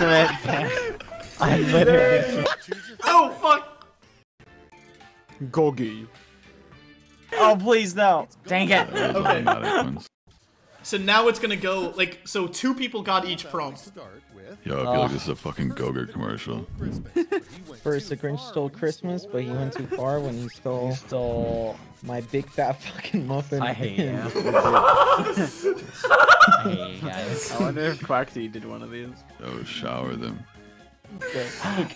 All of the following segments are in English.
ultimate fan. I literally. Oh fuck! Gogi. Oh please no! Dang it! Okay. So now it's gonna go like so. Two people got each prompt. Yo, I feel like this is a fucking Gogurt commercial. First, the Grinch stole Christmas, but he went too far when he stole Stole. my big fat fucking muffin. I hate you. And- I guys. I wonder if Quackity did one of these. Oh, shower them.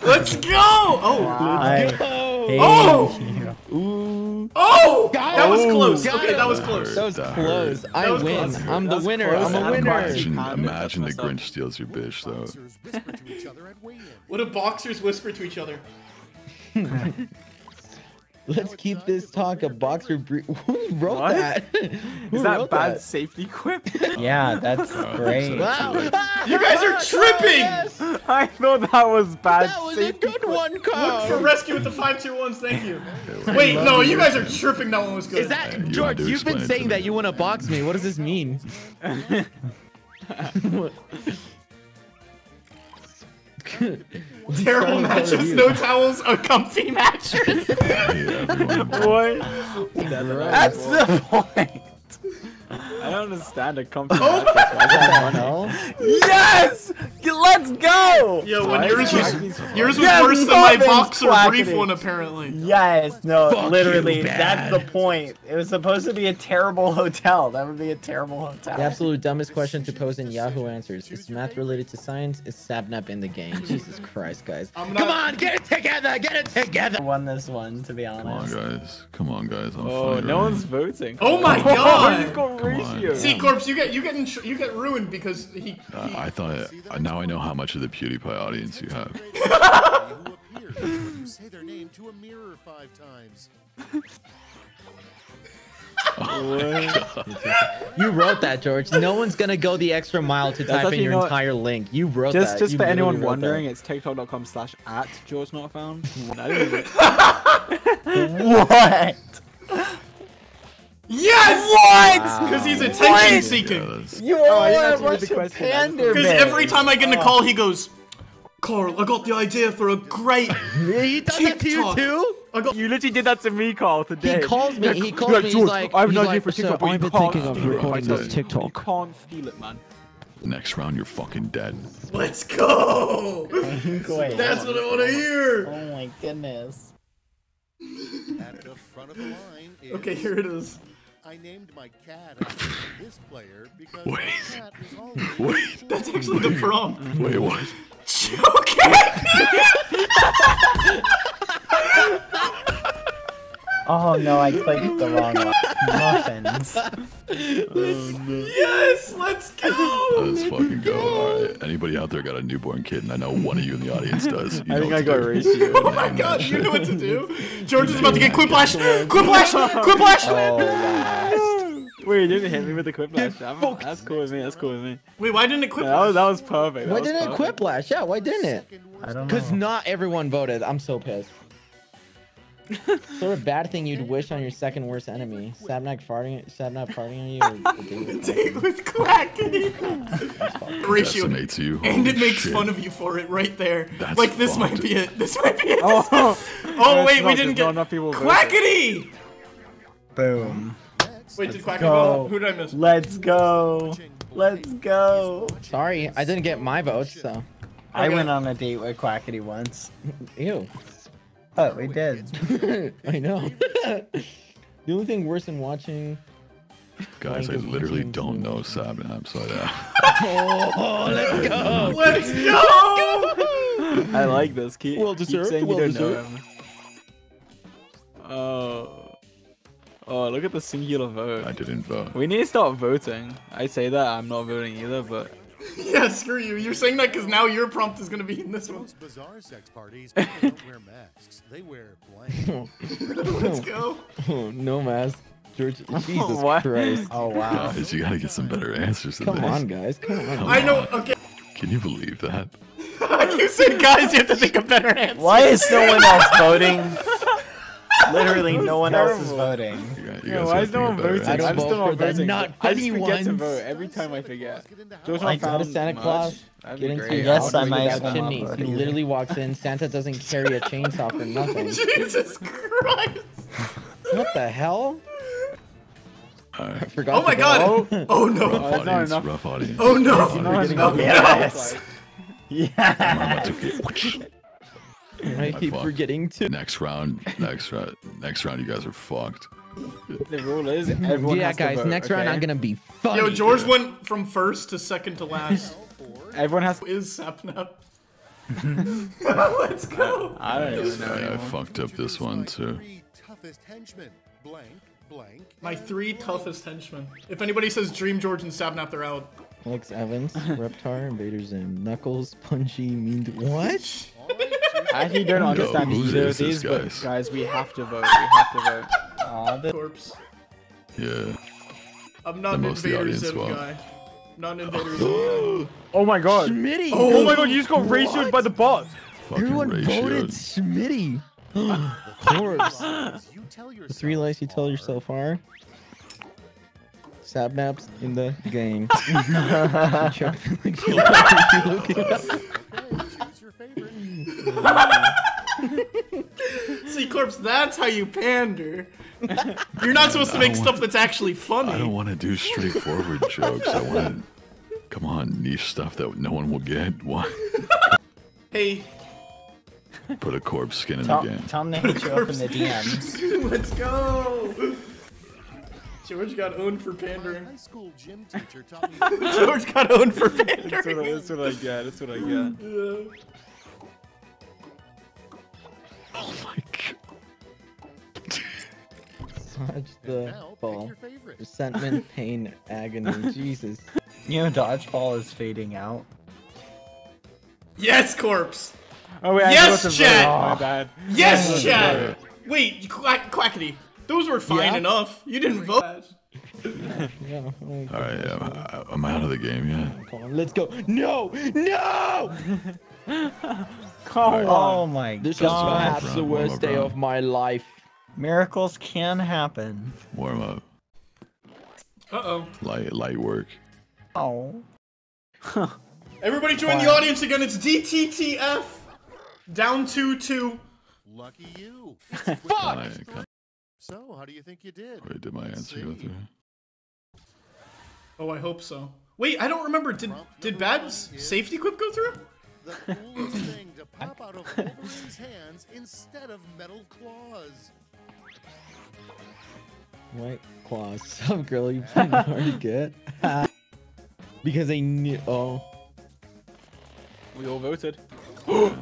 Let's go! Oh, I hate Oh! Ooh, oh! That was oh, close. got Okay, him. that was close. that was That close. hurt. I was win. close. I'm the winner. close. I'm a I'm winner. Imagine, imagine the Grinch steals your bitch, though. What do boxers whisper to each other? Let's keep this talk a boxer. Bre- Who wrote What? that? Who Is that bad that? safety quip? Yeah, that's Oh, great. so- You guys are tripping! Yes, I thought that was bad that was a safety good quip. one, Look for rescue with the five tier ones. Thank you. Wait, no, you guys are tripping. That one was good. Is that Hey, you George? You've been explain it to saying that you want to box me. What does this mean? terrible matches? No towels. A comfy mattress. Hey. What? That's the point. I don't understand a comfy Oh mattress. Why is that No. Yes! Let's go! Yo, when yours was yours was Yeah, worse than my boxer brief one apparently. Yes, no, Fuck literally, you, that's the point. It was supposed to be a terrible hotel. That would be a terrible hotel. The absolute dumbest question to pose in Yahoo Answers. Is math related to science? Is Sapnap in the game? Jesus Christ, guys. I'm Come on, get it together, get it together. won this one, to be honest. Come on, honest. guys. Come on, guys. I'm Oh, no right? one's voting. Oh my god! He's got Come on. ratio. See, corpse, you get you get in, tr- you get ruined because he. Uh, I thought uh, now I know how much of the PewDiePie audience you have. Say their name to a mirror five times. You wrote that, George. No one's gonna go the extra mile to type in your not- entire link. You wrote Just, that. just You for anyone wrote that. wondering, it's tiktok.com slash at George Not Found. I didn't What? Yes! Because he's attention Yeah, seeking. Oh, that's, You Oh, I are didn't a actually read the of question, I just pander Because every time I get in a oh. call, he goes, Karl, I got the idea for a great. He does that to you TikTok. too? I got. You literally did that to me, Karl, today. He calls me. He calls You're me. He's George, like, I have an he's idea like, for "So TikTok, but I've you been can't thinking of steal it." recording this did. You TikTok. can't steal it, man. next round, you're fucking dead. Let's go! Wait, That's what I want to hear! Oh my goodness. At the front of the line is Okay, here it is. I named my cat after this player because Wait. my cat was always Wait, That's actually the prompt. wait, what? Okay! Oh no, I clicked the wrong one. Muffins. Oh, yes! Let's go! Let's fucking go. All right. Anybody out there got a newborn kid, and I know one of you in the audience does. You I think I got do. ratio. Oh my god, you know what to do? George is about to get quiplash! Quiplash! Quiplash! Oh. Wait, you didn't hit me with the quiplash. I'm- That's cool with me. That's cool with me. Wait, why didn't it Yeah, that was quiplash? that was perfect. That Why was didn't it quiplash? Yeah, why didn't it? I don't know. Because not everyone voted. I'm so pissed. sort of bad thing you'd wish on your second worst enemy. Sapnap farting, Sapnap farting on you, or a date with Date with Quackity! Ratio. You. And it makes shit. fun of you for it right there. That's like, this might be it. This might be it. Oh, Oh, it's wait, we didn't get. not enough people voting. Quackity! Boom. Wait, did Quackity go. vote? Who did I miss? Let's go. Let's go. Sorry, I didn't get my votes, so. I went on a date with Quackity once. Ew. Oh, we did. I know. the only thing worse than watching. Guys, I literally watching don't know some- Sapnap, so yeah. Oh, let's go! Let's go! I like this. Keep, Well keep deserved, saying well you don't know deserved. Oh. Oh, look at the singular vote. I didn't vote. We need to start voting. I say that I'm not voting either, but yeah, screw you. You're saying that because now your prompt is gonna be in this one. Most bizarre sex parties, people don't wear masks. They wear blank. Let's go. Oh, no mask. George, Jesus What? Christ. Oh wow. Guys, you gotta get some better answers than Come this. on, guys. Come on. I know. Okay. Can you believe that? you said, guys, you have to think of better answers. Why is no one else voting? Literally, no one else is voting. You guys, You Yeah, guys why is no one voting? I don't I'm vote still not for the voting. not I just forget to vote every time I forget. George Like, not go found Santa. Claus, That'd Get into your Yes, I with might that as chimney. He literally walks in. Santa doesn't carry a chainsaw for nothing. Jesus Christ! What the hell? Alright. Forgot Oh my to god! Oh no! Oh, that's not audience, rough audience. Oh no! Not Forgetting Yes. I'm Yeah. about to get. I keep forgetting to. Next round, next round, next round, you guys are fucked. The rule is everyone yeah, has to guys. vote, next round? I'm gonna be funny. Yo, George went from first to second to last. Everyone has. To... Is Sapnap? Let's go. I don't even know Sorry, I fucked up this one too. Toughest henchmen. Blank, blank. My three toughest henchmen. If anybody says Dream George and Sapnap, they're out. Alex Evans, Reptar, Invader Zim, Knuckles, Punchy, Mean. What? I actually don't understand who either of is this, these, but guys? guys, we have to vote. We have to vote. Aw, the- Corpse. Yeah. I'm not an most Invader Zim will. guy. Not an Invader Zim guy. Oh my god. Schmitty. Oh my god, you just got ratioed by the bot. Fucking Everyone voted ratioed. Schmitty. Corpse. You tell The three lies you tell yourself are. Sapnaps in the game. Chuck, looking up. Your favorite. See, Corpse, that's how you pander. You're not supposed to make stuff want- that's actually funny. I don't want to do straightforward jokes. I want to. Come on, niche stuff that no one will get. Why? Hey, Put a corpse skin in the game. tell him to hit you up in the DMs. let's go. George got owned for pandering. high school gym teacher taught me. George got owned for That's what, I, pandering. that's what I get. That's what I get. Yeah. Oh my god. Dodge the now, pick ball. your. Resentment, pain, agony. Jesus. You know, dodgeball is fading out. Yes, Corpse. Oh wait, Yes, forgot chat! vote. My bad. Yes, Chad. Wait, quack, quackity. Those were fine Yeah? enough. You didn't vote. Yeah. oh, All right, yeah, I- I'm out of the game. Yeah. Come on, let's go. No! No! Come on. Oh my god, This is perhaps the worst day of my life. Miracles can happen. Warm up. Uh oh. Light, light work. Oh. Huh. Everybody join the audience again. It's DTTF. Down 2 2. Lucky you. Can I, can, So, how do you think you did? wait, did my answer go through? Oh, I hope so. Wait, I don't remember. Did did Bab's safety quip go through? The coolest thing to pop out of Wolverine's hands instead of metal claws. White claws. Some girl you played hard to get. because I knew. Oh. We all voted.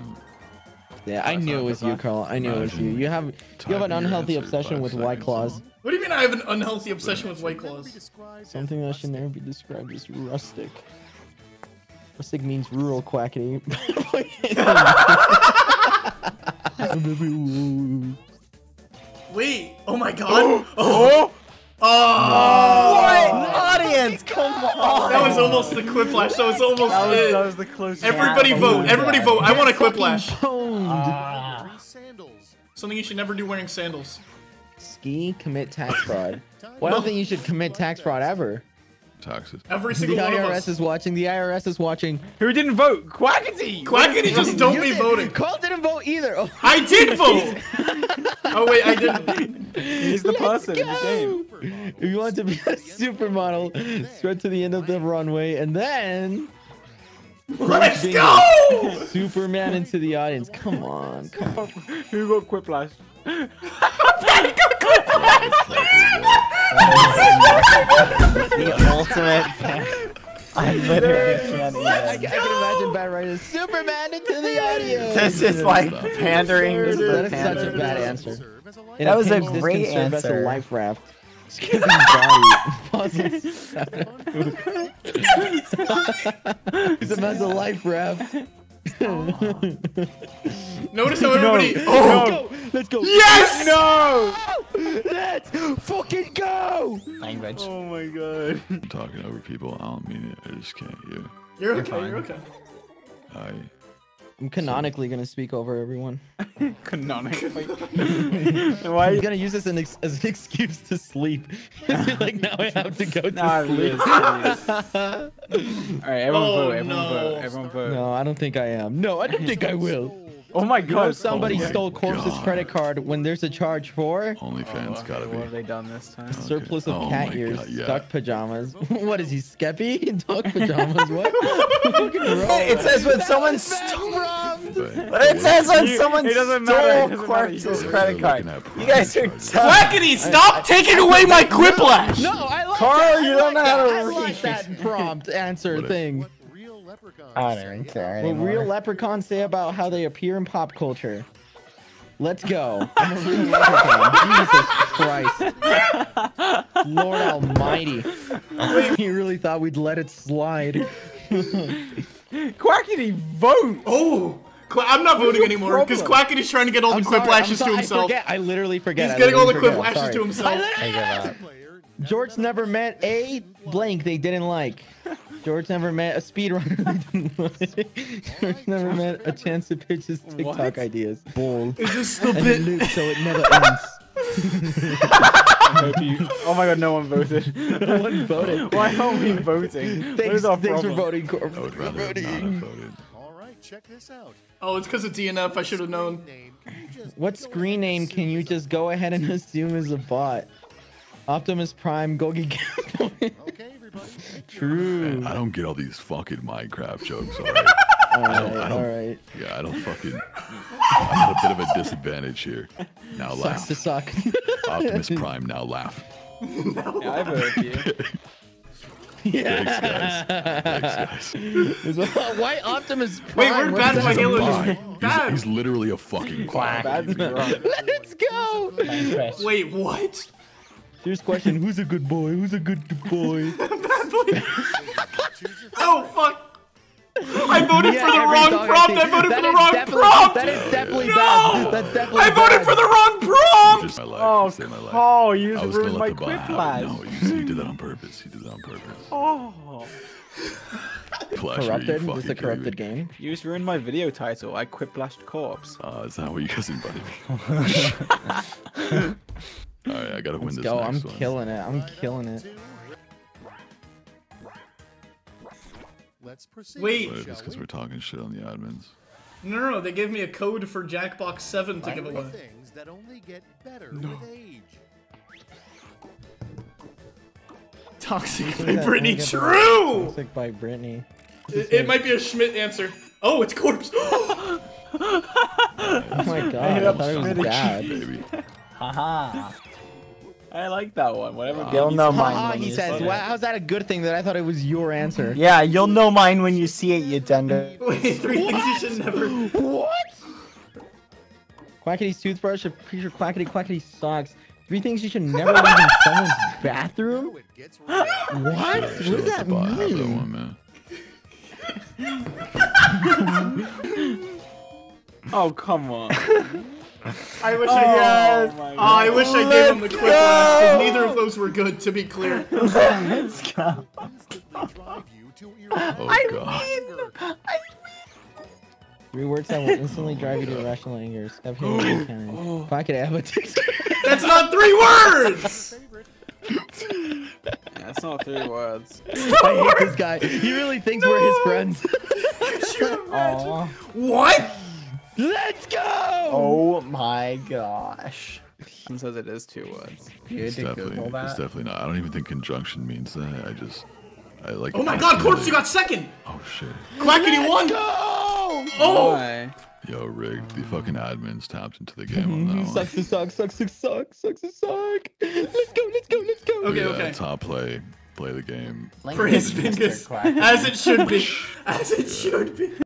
Yeah, I knew it was you, Karl. I knew it was you. You have you have an unhealthy obsession with white claws. long. What do you mean I have an unhealthy obsession with White Claws? Something that should never be described as rustic. Rustic means rural quackity. Wait. Oh my god. Oh. Oh! Oh. Audience, come on. That was almost the quiplash. That was almost That was, it. that was the closest. Everybody Yeah, vote. yeah. Everybody vote. I want a quiplash. Pwned. Ah. Something you should never do wearing sandals. Ski, commit tax fraud. Time Well, I don't think you should commit tax fraud ever. Taxes. Every The single one of IRS us. is watching. The IRS is watching. Who didn't vote? Quackity! Quackity, just don't You be did- voting. Karl didn't vote either. Oh, I did vote. oh wait, I didn't. He's the person in the game. if you want to be a supermodel, spread to the end of the runway and then Let's go. Superman into the audience. Come on, come on. Who got quiplash? The ultimate fan. I literally can't I, I can imagine bad writing Superman into the audience. This is like pandering to that the is such a pander. bad answer. Serve as a life In That was a great can serve as a answer. life raft. Skipping body puzzles. Use a life raft. Oh. Notice how everybody. Oh. Let's Oh. go! Let's go! Yes! No! Let's fucking go! Language. Oh my god. I'm talking over people. I don't mean it. I just can't hear. You're You're okay. fine. You're okay. I. I'm canonically gonna speak over everyone. Canonically. Why? I'm gonna use this an ex- as an excuse to sleep. like now I have to go to Nah, sleep. All right, everyone Oh, vote. Everyone no. vote. Everyone vote. No, I don't think I am. No, I don't think I will. Oh my You know, god. somebody oh my stole Corpse's God. credit card when there's a charge for OnlyFans Oh, gotta okay, What have they done this time? surplus of Oh cat ears, God, yeah. duck pajamas. what is he, Skeppy? Duck pajamas? What? It says when someone That's stole. Robbed. But it says on You- someone it doesn't matter, stole doesn't matter, Corpse's you- credit card. You guys are charges. dumb. Quackity, stop taking away my quiplash! No, I like Karl, that. you don't like know how that. to I like that prompt answer What thing. What real leprechauns I say don't care about What real leprechauns say about how they appear in pop culture. Let's go. I'm a real leprechaun. Jesus Christ. Lord Almighty. He really thought we'd let it slide. Quackity, vote! Oh! Qu- I'm not voting anymore because problem? Quackity's trying to get all the I'm sorry, I'm quiplashes sorry, to I himself. forget. I literally forget. He's I getting all the literally forget. quiplashes to himself. I give up. player George never met a blank they didn't like. George never met a speedrunner they didn't like. George never met a chance to pitch his TikTok What? ideas. Bull. Is this the And bit? loops so it never ends. You. Oh my god, no one voted. No one voted. Why aren't we voting? what Thanks, is our thanks for voting, Corp. I would rather not have voted. All right, check this out. Oh, it's because of DNF. I should have known. Name, can you just What screen name can you just go ahead and assume is a bot? Optimus Prime, Gogi Gamboy. Okay, everybody. pick your- True. I don't get all these fucking Minecraft jokes. All right. Alright, I don't- alright. Yeah, I don't fucking. I'm at a bit of a disadvantage here. Now laugh. Sucks to suck. Optimus Prime, now laugh. Yeah, I voted for you. Thanks, guys. Thanks, guys. Why Optimus Prime? Wait, we're bad that for Halo. He's He's, literally a fucking quack. Bad to wrong. Let's go. Wait, what? Here's question: Who's a good boy? Who's a good boy? Oh fuck! I voted Yeah, for the wrong dog prompt. I I voted That for the wrong definitely- prompt. That is definitely No! bad. That's definitely I voted bad. for the wrong prompt. My life. Oh, just my life. Karl, you just ruined my let the bot have it. quiplash. No, you, you did that on purpose. You did that on purpose. Oh. Flash, Corrupted? fucking Just a corrupted game. You just ruined my video title. I quiplashed corpse. Uh, is that what you guys invited me? All right, I gotta win Let's this go. next I'm one. killing it. I'm killing it. Let's proceed. Wait. What if it's because we? we're talking shit on the admins? No, no, no. They gave me a code for Jackbox Seven to give away. things that only get better with age. Toxic by at that, Britney. look at that. True. Toxic by Britney. It, it might be a Schmidt answer. Oh, it's corpse. Oh my god, I, hit up thought it was bad. Baby. Haha. I like that one. Whatever. You'll know mine. Ah, when he you says, see wow, it. how's that a good thing that I thought it was your answer? Yeah, you'll know mine when you see it, you dunder. Wait, three things you should never. What? Quackity's toothbrush, a picture of Quackity, Quackity socks. Three things you should never leave in someone's bathroom? It. What? What does that the bot have that mean? one, man. Oh come on. I wish Oh, I did. Oh, I wish I oh oh, gave him the quick laugh, 'cause go. neither of those were good, to be clear. Let's go. Instantly drive you to Oh god. Three words that will instantly drive you to irrational anger. Step here when you can. Quackity, I have a TikTok. That's not three words. Favorite. That's not three words. I hate this guy. He really thinks we're his friends. Aw. What? Let's go! Oh my gosh. Someone says it is two words. You It's definitely, Google it's definitely not. I don't even think conjunction means that. I just, I like. Oh my God, corpse, you got second. Oh shit. Quackity won. Oh. Why? Yo, rigged. The fucking admins tapped into the game on that one. Sucks to suck, sucks to suck, sucks to suck. Let's go, let's go, let's go. Okay, yeah, okay. Top play, play the game. Link For his fingers, as it should be, as it should be.